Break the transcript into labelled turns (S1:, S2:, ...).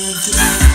S1: Back.